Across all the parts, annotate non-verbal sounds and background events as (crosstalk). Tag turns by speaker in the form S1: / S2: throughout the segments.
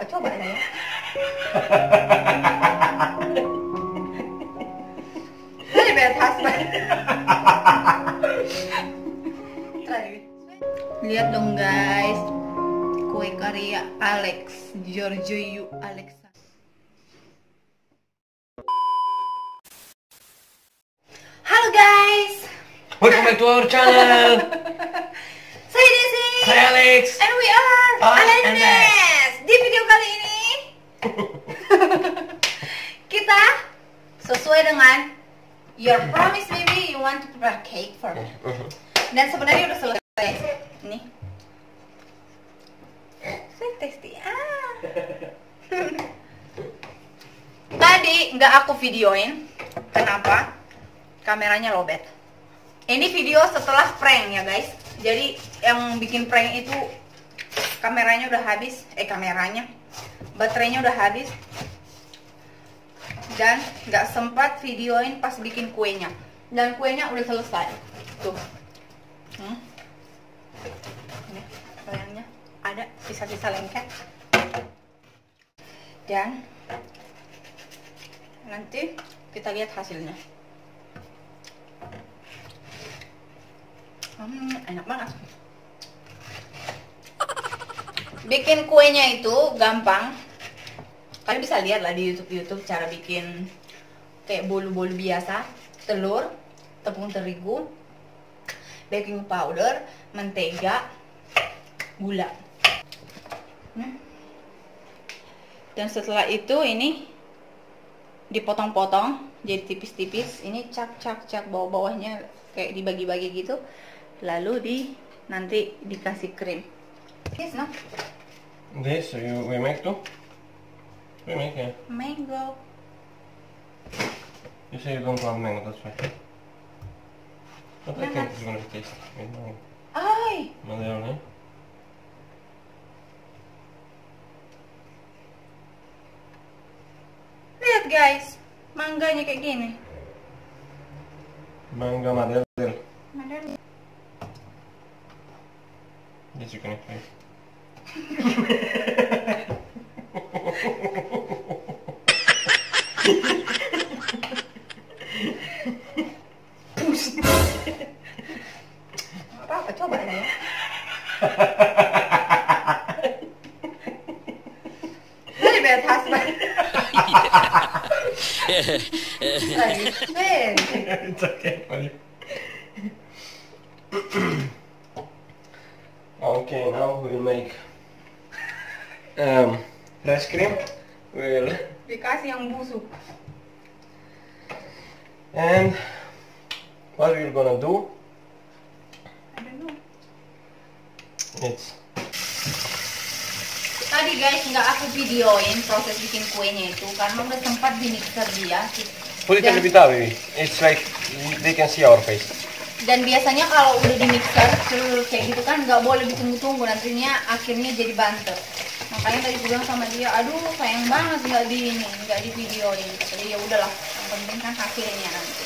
S1: apa coba lah ya. Very bad husband Try. lihat dong guys. Kue karya Alex Giorgio Yu Alexa. Halo guys.
S2: Welcome back to our channel. (laughs)
S1: saya Desi.
S2: Saya Alex.
S1: And we are
S2: Alex
S1: Alex
S2: and
S1: Nes. Di video kali ini kita sesuai dengan your promise maybe you want to prepare cake for me. Dan sebenarnya udah selesai. Nih. Saya tasty. Ah. Tadi nggak aku videoin. Kenapa? Kameranya lobet. Ini video setelah prank ya guys. Jadi yang bikin prank itu kameranya udah habis, eh kameranya, baterainya udah habis, dan nggak sempat videoin pas bikin kuenya. Dan kuenya udah selesai. Tuh. Hmm. Ini loyangnya ada sisa-sisa lengket. Dan nanti kita lihat hasilnya. Hmm, enak banget. Bikin kuenya itu gampang. Kalian bisa lihat lah di YouTube YouTube cara bikin kayak bolu-bolu biasa, telur, tepung terigu, baking powder, mentega, gula. Hmm. Dan setelah itu ini dipotong-potong jadi tipis-tipis. Ini cak cak cak bawah-bawahnya kayak dibagi-bagi gitu lalu di nanti dikasih krim. Yes, no?
S2: This you, we make too? We make, yeah.
S1: Mango.
S2: You say you don't love mango, that's why. But I
S1: No,
S2: think
S1: that's-
S2: it's gonna with mango.
S1: Ay!
S2: Madeira,
S1: Lihat guys, mangganya kayak gini.
S2: Mango Madeira.
S1: Madam.
S2: This you can eat. (laughs) it's okay for you. okay, now we'll make um, fresh cream. We'll
S1: Dikasih yang busuk.
S2: and what we're gonna do
S1: I don't know.
S2: it's
S1: Tadi guys nggak aku videoin proses bikin kuenya itu karena udah sempat di mixer dia.
S2: put it a
S1: Dan-
S2: little bit baby. It's like they can see our face.
S1: Dan biasanya kalau udah di mixer kayak gitu kan nggak boleh ditunggu-tunggu nantinya akhirnya jadi banter. Makanya tadi gue bilang sama dia, aduh sayang banget nggak di ini, nggak di videoin. Jadi ya udahlah, yang penting kan hasilnya nanti.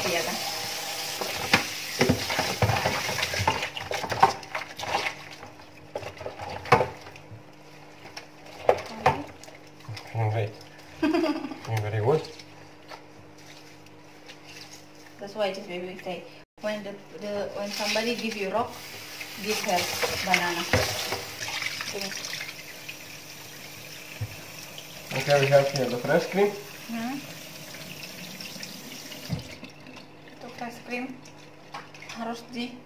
S1: Hati ya kan.
S2: Feeling great. Very good.
S1: That's why this baby say when the, the when somebody give you rock, give her banana.
S2: Okay, we have here the fresh cream.
S1: Hmm. Es krim harus di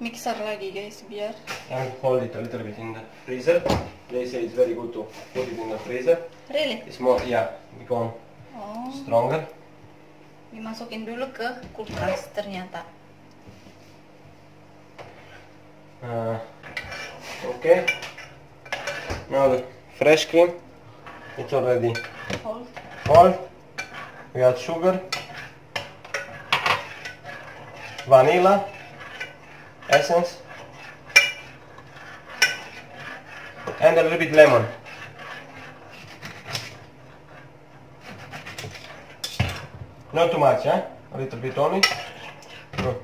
S1: mixer lagi guys biar
S2: and hold it a little bit in the freezer. They say it's very good to put it in the freezer.
S1: really.
S2: It's more, yeah, become
S1: Oh,
S2: stronger.
S1: dimasukin dulu ke kulkas ternyata.
S2: Uh, okay. Now the fresh cream, it's already
S1: Hold.
S2: cold. We add sugar, vanilla essence and a little bit lemon not too much eh? a little bit only Good.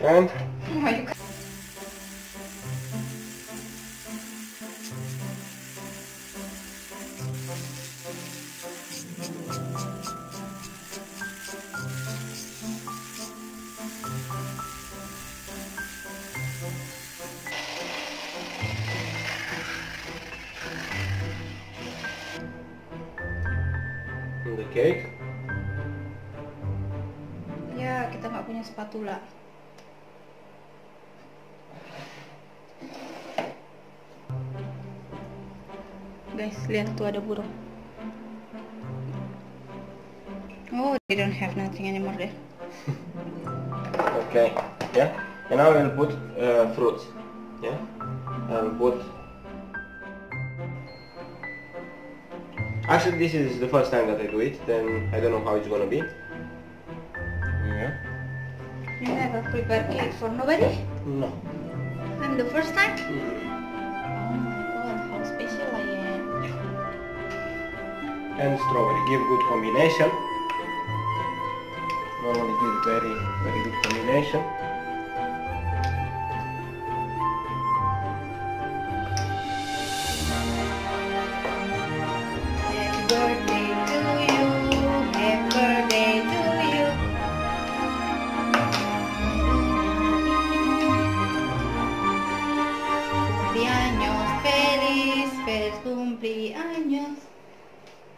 S2: and (laughs)
S1: oh
S2: Cake.
S1: Ya, kita nggak punya spatula. Guys, lihat tuh ada burung. Oh, they don't have nothing anymore there.
S2: Okay. Yeah. And now I will put uh, fruits. Yeah. I will put. Actually, this is the first time that I do it. Then I don't know how it's gonna be. Yeah.
S1: You never prepare cake for nobody?
S2: No.
S1: I'm the first time?
S2: Mm.
S1: Oh my god, how special I am.
S2: And strawberry. Give good combination. Normally give very very good combination.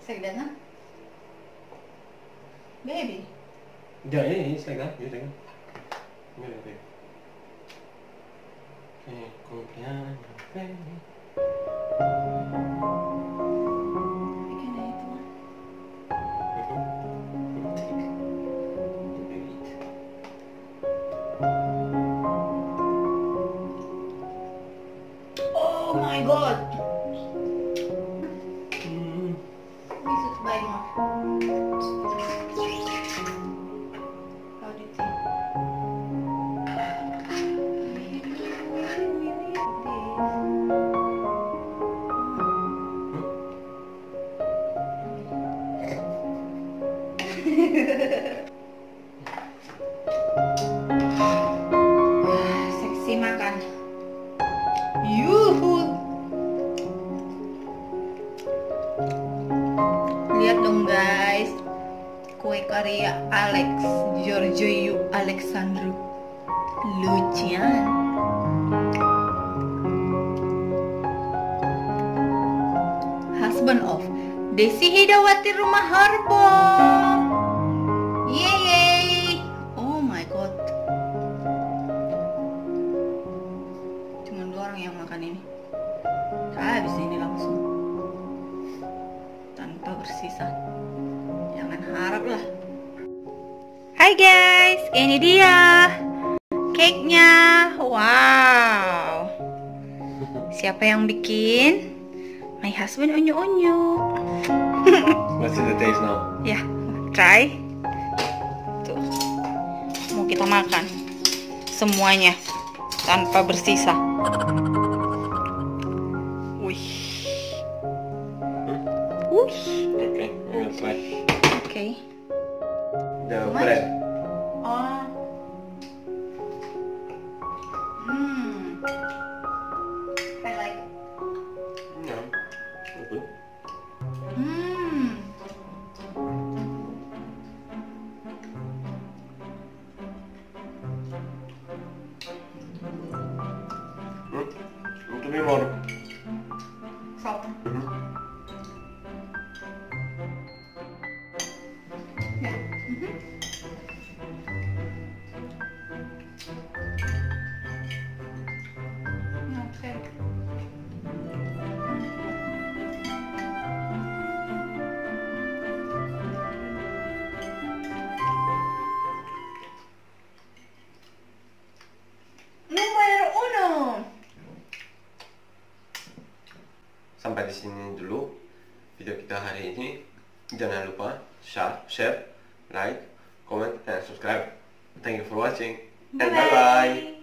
S1: Say that, no? Baby.
S2: Yeah, yeah, it's like that. You take it. Mira, baby. Que cumpleaños feliz. (laughs)
S1: Seksi makan. Yuhu. Lihat dong guys. Kue karya Alex Giorgio Alexandru. Lucian. Husband of Desi Hidawati Rumah Harbo. Dua orang yang makan ini. Habis ini langsung. Tanpa bersisa. Jangan harap lah. Hai guys, ini dia cake-nya. Wow. Siapa yang bikin? My husband unyu-unyu.
S2: Let's see the taste now.
S1: Ya, try. Tuh. Mau kita makan semuanya tanpa bersisa. Wih. Wih.
S2: Okay, will try.
S1: Oke.
S2: The
S1: Much?
S2: bread.
S1: Oh.
S2: Little bit video kita hari ini. Jangan lupa share, share, like, comment, and subscribe. Thank you for watching, and bye bye.